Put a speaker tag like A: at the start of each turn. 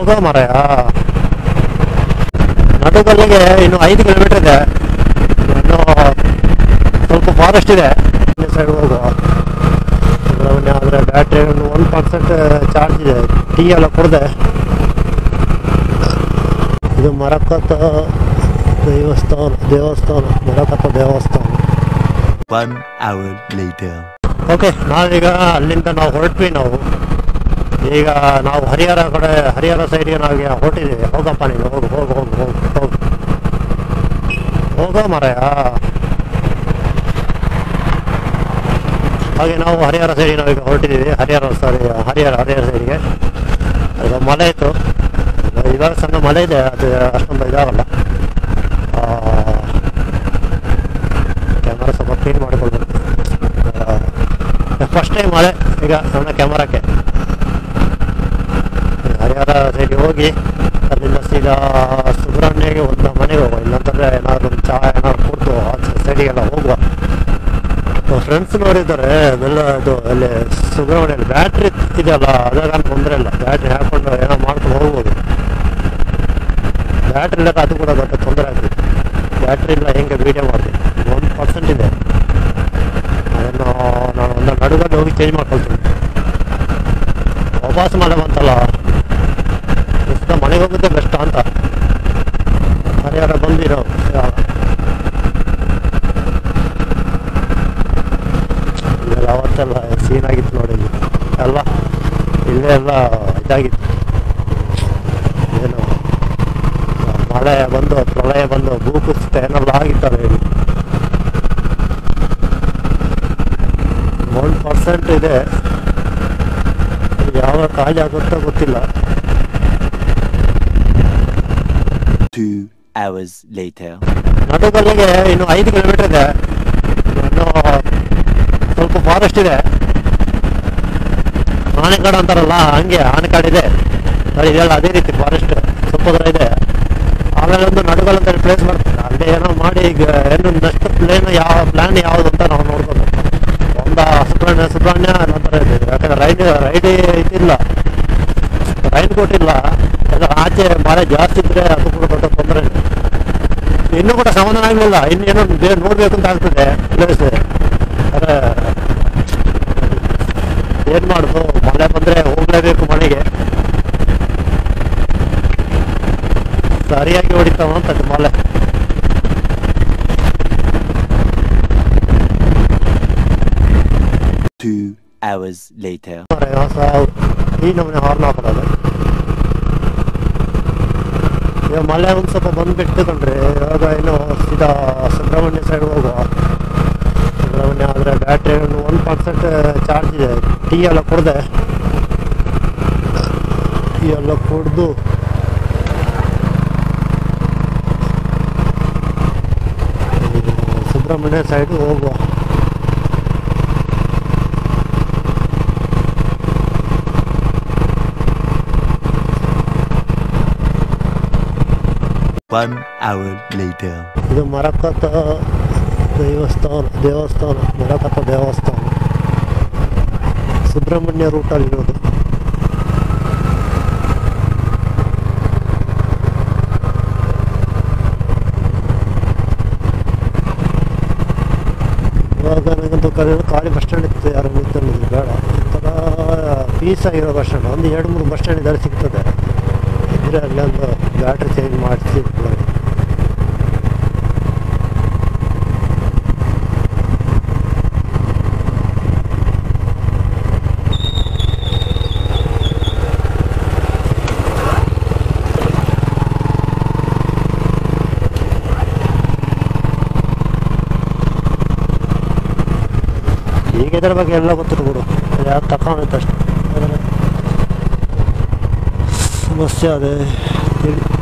A: ಹೋಗೋ ಮರಯ? ನಡುಗಲ್ಲಿಗೆ ಇನ್ನು ಐದು ಕಿಲೋಮೀಟರ್ ಇದೆ. ಇನ್ನು ಸ್ವಲ್ಪ ಫಾರೆಸ್ಟ್ ಇದೆ. ಸೈಡ್ ಸುಬ್ರಹ್ಮಣ್ಯ ಆದರೆ ಬ್ಯಾಟ್ರಿ ಒಂದು ಒನ್ ಪರ್ಸೆಂಟ್ ಚಾರ್ಜ್ ಇದೆ. ಟೀ ಎಲ್ಲ ಕುಡ್ದೆ. ಇದು ಮರಕತ್ತ ದೇವಸ್ಥಾನ ದೇವಸ್ಥಾನ ಮರಕತ್ತ ದೇವಸ್ಥಾನ.
B: ಒನ್ ಅವರ್ ಲೇಟರ್
A: ಓಕೆ ನಾವೀಗ ಅಲ್ಲಿಂದ ನಾವು ಹೊರಟ್ವಿ ನಾವು. ಈಗ ನಾವು ಹರಿಹರ ಕಡೆ, ಹರಿಹರ ಸೈಡ್ಗೆ ನಾವೀಗ ಹೊರಟಿದ್ದೀವಿ ಹೋಗಪ್ಪ ನೀನು, ಹೋಗು ಹೋಗು ಹೋಗು ಹೋಗು ಹೋಗು. ಹೋಗೋ ಮರ ಹಾಗೆ ನಾವು ಹರಿಹರ ಸೈಡಿಗೆ ನಾವೀಗ ಹೊರಟಿದ್ದೀವಿ ಹರಿಹರ ಸಾರಿ ಹರಿಹರ ಹರಿಹರ ಸೈಡಿಗೆ ಅದು ಮಳೆ ಇತ್ತು. ಇವಾಗ ಸಣ್ಣ ಮಳೆ ಇದೆ. ಅದು ಅಷ್ಟೊಂದು ಇದಾಗಲ್ಲ. ಕ್ಯಾಮರಾ ಸ್ವಲ್ಪ ಕ್ಲೀನ್ ಮಾಡಿಕೊಳ್ಬೇಕು. ಫಸ್ಟ್ ಟೈಮ್ ಮಳೆ, ಈಗ ನನ್ನ ಕ್ಯಾಮರಾಕ್ಕೆ ಸೈಡ್ಗೆ ಹೋಗಿ, ಅಲ್ಲಿಂದ ಸೀದಾ ಸುಬ್ರಹ್ಮಣ್ಯಗೆ ಒಂದು ಮನೆಗೆ ಹೋಗುವ. ಇಲ್ಲಾಂತಂದ್ರೆ ಏನಾದ್ರು ಒಂದು ಚಹಾ ಏನಾದ್ರು ಕೂತು ಆ ಸೈಡಿಗೆಲ್ಲ ಹೋಗುವ. ಫ್ರೆಂಡ್ಸ್ ನೋಡಿದ್ದಾರೆ, ಅದೆಲ್ಲ ಇದು ಅಲ್ಲಿ ಸುಬ್ರಹ್ಮಣ್ಯಲ್ಲಿ ಬ್ಯಾಟ್ರಿ ಇದೆಯಲ್ಲ ಅದಾಗ ತೊಂದರೆ ಇಲ್ಲ. ಬ್ಯಾಟ್ರಿ ಹಾಕೊಂಡು ಏನೋ ಮಾಡ್ಕೊಂಡು ಹೋಗ್ಬೋದು. ಬ್ಯಾಟ್ರಿ ಇಲ್ಲ ಅದು ಕೂಡ ದೊಡ್ಡ ತೊಂದರೆ ಆಗ್ತದೆ. ಬ್ಯಾಟ್ರಿ ಇಲ್ಲ ಹೆಂಗೆ ವೀಡಿಯೋ ಮಾಡ್ತೀನಿ ಒಂದು ಪರ್ಸೆಂಟ್ ಇದೆ. ಅದನ್ನು ನಾನು ಒಂದು ನಡುಗಲ್ಲಿ ಹೋಗಿ ಚೇಂಜ್ ಮಾಡ್ಕೊಳ್ತೀನಿ. ವಾಪಸ್ ಮಳೆ ಬಂತಲ್ಲ ಇಷ್ಟ ಮನೆಗೆ ಹೋಗುತ್ತೆ ಬೆಸ್ಟ್ ಅಂತ. ಹರಿಹರ ಬಂದಿರೋ. ಇದೆಲ್ಲ ಅವತ್ತೆಲ್ಲ ಸೀನ್ ಆಗಿತ್ತು ನೋಡಿ. ಅಲ್ವ? ಇಲ್ಲೇ ಎಲ್ಲ ಇದಾಗಿತ್ತು. ಏನು? ಮಳೆ ಬಂದು, ಪ್ರಳಯ ಬಂದು ಭೂಕುಸಿತ ಏನೆಲ್ಲ ಆಗಿತ್ತಲ್ಲ ಹೇಳಿ ಒನ್ ಪರ್ಸೆಂಟ್ ಇದೆ. ಯಾವ ಖಾಲಿ ಆಗುತ್ತೋ ಗೊತ್ತಿಲ್ಲ.
B: Two hours later.
A: ನಡುಗಲ್ಲಿಗೆ ಇನ್ನು ಐದು ಕಿಲೋಮೀಟರ್ ಇದೆ. ಇನ್ನು ಸ್ವಲ್ಪ ಫಾರೆಸ್ಟ್ ಇದೆ. ಆನೆಕಾಡು ಅಂತಾರಲ್ಲ, ಹಂಗೆ ಆನೆಕಾಡ್ ಇದೆ. ನೋಡಿ ಇದೆಲ್ಲ ಅದೇ ರೀತಿ ಫಾರೆಸ್ಟ್ ಸ್ವಲ್ಪ ಇದೆ. ಆಮೇಲೆ ಒಂದು ನಡುಗಲ್ ಅಂತ ಪ್ಲೇಸ್ ಬರ್ತದೆ. ಅಲ್ಲಿ ಏನೋ ಮಾಡಿ ಈಗ ಏನು ನೆಕ್ಸ್ಟ್ ಪ್ಲೇನ್ ಯಾವ ಪ್ಲ್ಯಾನ್ ಯಾವ್ದು ಅಂತ ನಾವು ನೋಡ್ಬೋದು. ಒಂದು ಸುಬ್ರಹ್ಮಣ್ಯ ಸುಬ್ರಹ್ಮಣ್ಯ ನಂತರ ಇದೆ. ಯಾಕಂದ್ರೆ ರೈಡ್ ರೈಡ್ ಇದಿಲ್ಲ. ರೈನ್ ಕೊಟ್ಟಿಲ್ಲ ಎಲ್ಲ ಆಚೆ ಮಳೆ ಜಾಸ್ತಿ ಇದ್ರೆ ಅದು ಕೂಡ ಇನ್ನೂ ಕೂಡ ಸಮಾಧಾನ ಆಗಲಿಲ್ಲ. ಇನ್ನೇನೋ ಬೇರೆ ನೋಡಬೇಕು ಅಂತ ಆಗ್ತದೆ. ಪ್ಲೇಸ್ ಅದೇ. ಏನ್ ಮಾಡೋದು? ಮಳೆ ಬಂದ್ರೆ ಹೋಗಲೇಬೇಕು ಮನೆಗೆ. ಸರಿಯಾಗಿ ಹೊಡಿತಾವ ಅಂತ ಮಳೆ.
B: Two hours later.
A: ಈ ನಮೂನೆ ಹಾರ್ನ್ ಹಾಕೋದು. ಈಗ ಮಳೆ ಒಂದು ಸ್ವಲ್ಪ ಬಂದ್ಬಿಟ್ಟು ಕಂಡ್ರೆ ಇವಾಗ ಏನು ಸೀದಾ ಸುಬ್ರಹ್ಮಣ್ಯ ಸೈಡ್ ಹೋಗುವ. ಸುಬ್ರಹ್ಮಣ್ಯ ಆದರೆ ಬ್ಯಾಟ್ರಿ ಒಂದು ಒನ್ ಪರ್ಸೆಂಟ್ ಚಾರ್ಜ್ ಇದೆ. ಟೀ ಎಲ್ಲ ಕುಡ್ದೆ. ಟೀ ಎಲ್ಲ ಕುಡ್ದು. ಸುಬ್ರಹ್ಮಣ್ಯ ಸೈಡ್ ಹೋಗುವ.
B: One hour later.
A: ಇದು ಮರಕತ್ತ ದೇವಸ್ಥಾನ ದೇವಸ್ಥಾನ ಮರಕತ್ತ ದೇವಸ್ಥಾನ ಸುಬ್ರಹ್ಮಣ್ಯ ರೂಟಲ್ಲಿ ಇರೋದು ಇವಾಗ ನನಗಂತೂ ಕರೆ ಖಾಲಿ ಬಸ್ ಸ್ಟ್ಯಾಂಡ್ ಇತ್ತು ಯಾರು ಗೊತ್ತಿರೋದು ಬೇಡ ಈ ಥರ ಪೀಸ್ ಆಗಿರೋ ಬಸ್ ಸ್ಟ್ಯಾಂಡ್ ಒಂದು ಎರಡು ಮೂರು ಬಸ್ ಸ್ಟ್ಯಾಂಡ್ ಇದ್ದಾರೆ ಸಿಗ್ತದೆ ಇದ್ರೆ ಅಲ್ಲೊಂದು ಬ್ಯಾಟ್ರಿ ಚೇಂಜ್ ಮಾಡಿಸಿ. ಈಗ ಇದರ ಬಗ್ಗೆ ಎಲ್ಲ ಗೊತ್ತಿರ್ಬೋದು. ಯಾವ ತಗೊಂಡಿತ್ತು ಅಷ್ಟೇ. ಸಮಸ್ಯೆ ಅದೇ ಹೇಳಿ